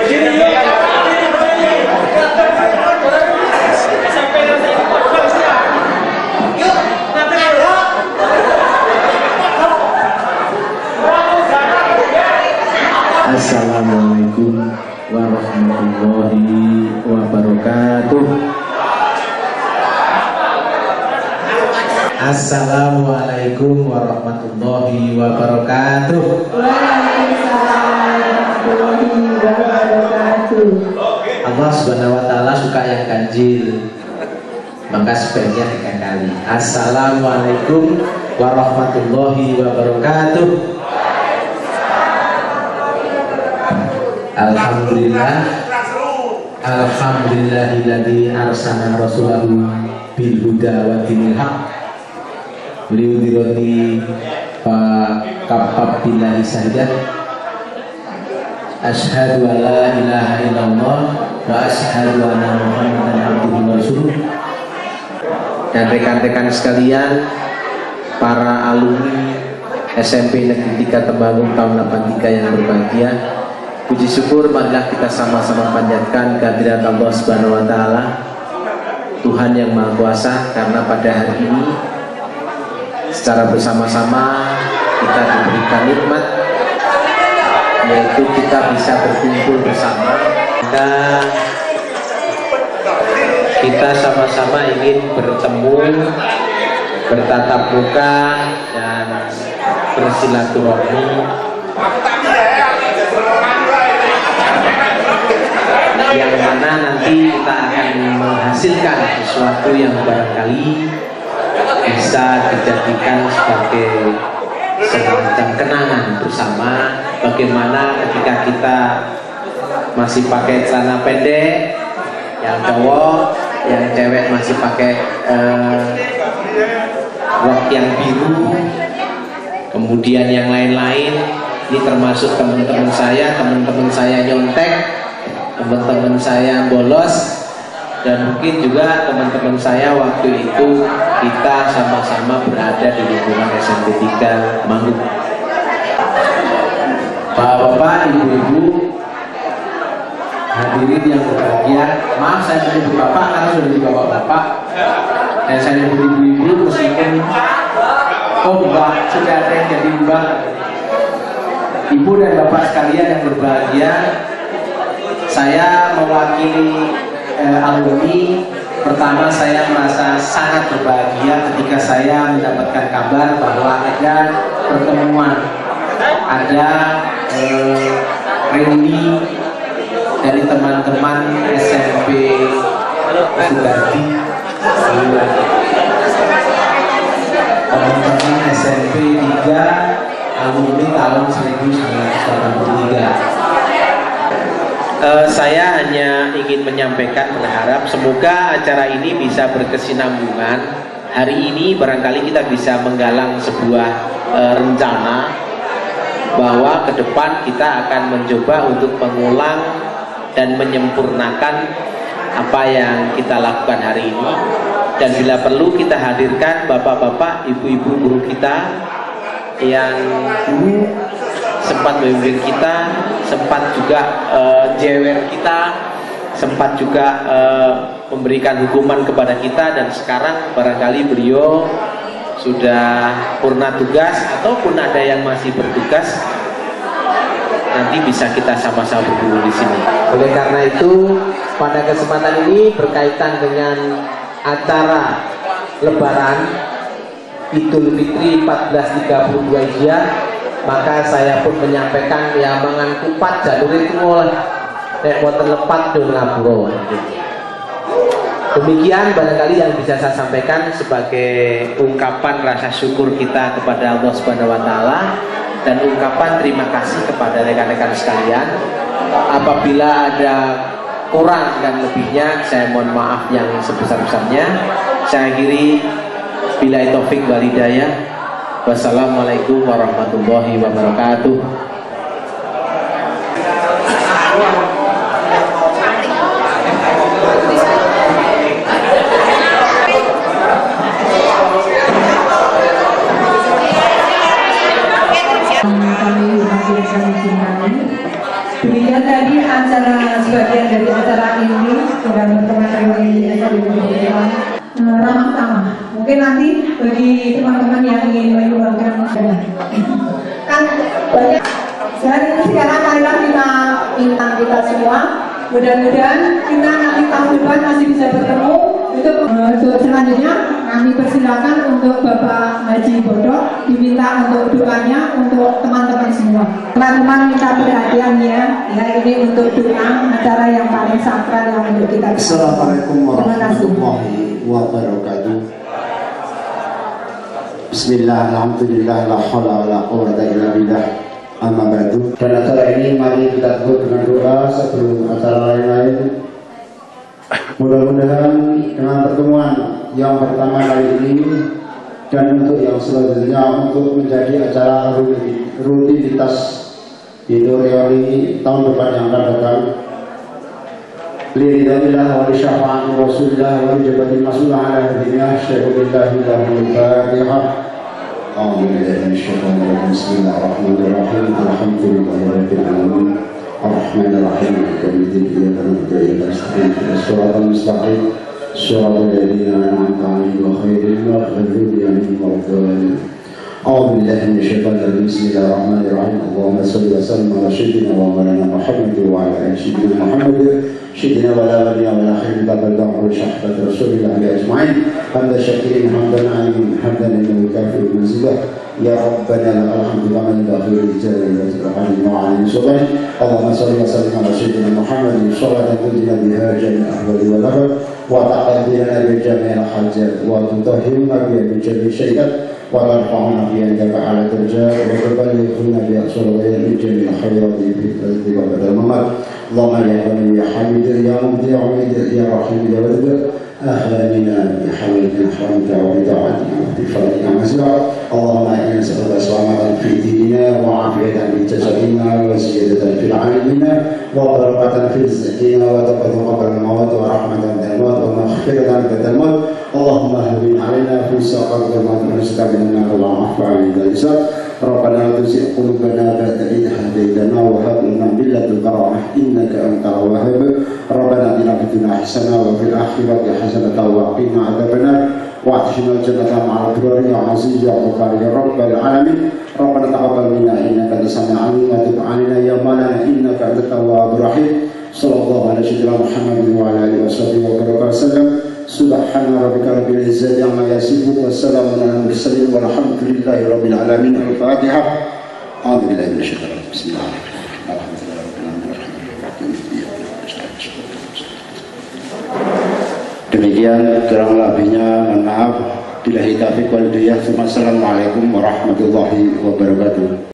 Assalamualaikum Assalamualaikum warahmatullahi wabarakatuh. Allah subhanahu wa ta'ala suka yang ganjil. Maka sebaiknya tiga kali Assalamualaikum warahmatullahi wabarakatuh. Alhamdulillah. Alhamdulillahilladzi arsana rasulahu bil wa dinil haq liudhirati fa kaffab billahi sahidat Ashhadu an la ilaha illallah wa ashhadu anna muhammadan abduhu wa rasuluh. Dan rekan-rekan sekalian para alumni SMP Negeri 3 Temanggung tahun 83 yang berbahagia Puji syukur marilah kita sama-sama panjatkan kehadirat Allah Subhanahu wa taala Tuhan yang Maha Kuasa karena pada hari ini secara bersama-sama kita diberikan nikmat yaitu kita bisa berkumpul bersama. Dan kita sama-sama ingin bertemu bertatap muka dan bersilaturahmi. Yang mana nanti kita akan menghasilkan sesuatu yang barangkali bisa dijadikan sebagai semacam kenangan bersama bagaimana ketika kita masih pakai celana pendek yang cowok yang cewek masih pakai uh, rok yang biru kemudian yang lain-lain. Ini termasuk teman-teman saya teman-teman saya nyontek teman-teman saya bolos dan mungkin juga teman-teman saya waktu itu kita sama-sama berada di lingkungan SMP 3 Manggung Bapak-bapak, ibu-ibu hadirin yang berbahagia. Maaf saya menyebut bapak karena sudah jadi bapak-bapak. Dan saya menyebut ibu-ibu meskipun oh mbak sudah ada yang jadi mbak. Ibu dan bapak sekalian yang berbahagia saya mewakili eh, alumni pertama saya merasa sangat berbahagia ketika saya mendapatkan kabar bahwa ada pertemuan ada eh, reuni dari teman-teman SMP Sugardi teman-teman SMP 3 alumni tahun 1983 Uh, saya hanya ingin menyampaikan berharap semoga acara ini bisa berkesinambungan. Hari ini barangkali kita bisa menggalang sebuah uh, rencana bahwa ke depan kita akan mencoba untuk mengulang dan menyempurnakan apa yang kita lakukan hari ini dan bila perlu kita hadirkan bapak-bapak, ibu-ibu guru kita yang dulu sempat membimbing kita, sempat juga uh, jewer kita, sempat juga uh, memberikan hukuman kepada kita dan sekarang barangkali beliau sudah purna tugas ataupun ada yang masih bertugas nanti bisa kita sama-sama berguru di sini. Oleh karena itu pada kesempatan ini berkaitan dengan acara Lebaran Idul Fitri 1432 Hijriah maka saya pun menyampaikan ya mangan kupat jalur itu oleh nek wonten lepat do ngapura demikian barangkali yang bisa saya sampaikan sebagai ungkapan rasa syukur kita kepada Allah Subhanahu wa taala dan ungkapan terima kasih kepada rekan-rekan sekalian. Apabila ada kurang dan lebihnya saya mohon maaf yang sebesar-besarnya. Saya akhiri. Bila taufik walidayah Wassalamualaikum warahmatullahi wabarakatuh. Demikian tadi acara sebagian dari acara ini dengan teman-teman ini dari ramah tamah. Mungkin nanti bagi teman-teman yang ingin menyumbangkan dana. kan banyak. Dan sekarang marilah kita minta kita semua Mudah-mudahan kita nanti tahun depan masih bisa bertemu untuk, untuk selanjutnya kami persilakan untuk Bapak Haji Bodok diminta untuk doanya untuk teman-teman semua. Teman-teman minta perhatian ya, ya ini untuk doa acara yang paling sakral yang untuk kita. Assalamualaikum warahmatullahi wabarakatuh. Bismillah, alhamdulillah, la hawla wa la quwwata illa billah. Amma ba'du. Dan acara ini mari kita tutup dengan doa sebelum acara lain-lain. Mudah-mudahan dengan pertemuan yang pertama kali ini dan untuk yang selanjutnya untuk menjadi acara rutinitas di Dorioli tahun depan yang akan datang. Li syafa'ati Rasulillah wa li jabatil mas'ul ala hadinah syaihu billahi lahul fatihah أعوذ بالله من الشيطان الرجيم. بسم الله الرحمن الرحيم. الحمد لله رب العالمين. الرحمن الرحيم. مالك يوم الدين إياك نعبد وإياك نستعين. الصراط المستقيم. صراط الذين أنعمت عليهم غير المغضوب عليهم ولا الضالين. أعوذ بالله من الشيطان الرجيم. بسم الله الرحمن الرحيم. اللهم صل وسلم على سيدنا ومولانا محمد وعلى آل سيدنا محمد. سيدنا ولا ولي ولا خير باب الله وشحبة رسول الله أجمعين. حمد الشاكرين حمدا عليم حمدا انه كافر منزله يا ربنا لك الحمد كما ينبغي للجلال والكرام وعلى سبحانه اللهم صل وسلم على سيدنا محمد صلاة تنجينا بها جميع الاحوال والابد وتقضي بجميع الحاجات وتطهرنا بها من جميع الشيئات وترفعنا بها عندك على درجات وتبلغنا باقصى الغير من جميع الخيرات في الأرض وبعد الممات اللهم يا غني يا حميد يا مبدع يا رحيم يا ودود أهلا بنا بحولك حرمك وبطاعتك وبفضلك مسرع اللهم إنا نسألك سلامة في ديننا وعافية في جسدنا وزيادة في العالمين وبركة في رزقنا وتقبل قبل الموت ورحمة من الموت ومغفرة بعد الموت. اللهم هون علينا في ساقط الموت ونستعمل النار والعفو عن الإنسان ربنا لا قلوبنا بعد إذ هديتنا وهب من لدنك إنك أنت الوهاب. ربنا آتنا في الدنيا حسنة وفي الآخرة حسنة وقنا عذاب النار. الجنة مع الأبرار يا عزيز يا غفار يا رب العالمين. ربنا تقبل منا إنك أنت السميع العليم. وتب علينا يا مولانا. إنك أنت التواب الرحيم. صلى الله على سيدنا محمد وعلى آله وصحبه وسلم. سبحان ربك رب العزة عما يصفون والسلام على المرسلين والحمد لله رب العالمين. الفاتحة. أعوذ بالله من الشيطان الرجيم. بسم الله الرحمن الرحيم. Demikian kurang lebihnya mohon maaf. Bila hitafiq wal Assalamualaikum warahmatullahi wabarakatuh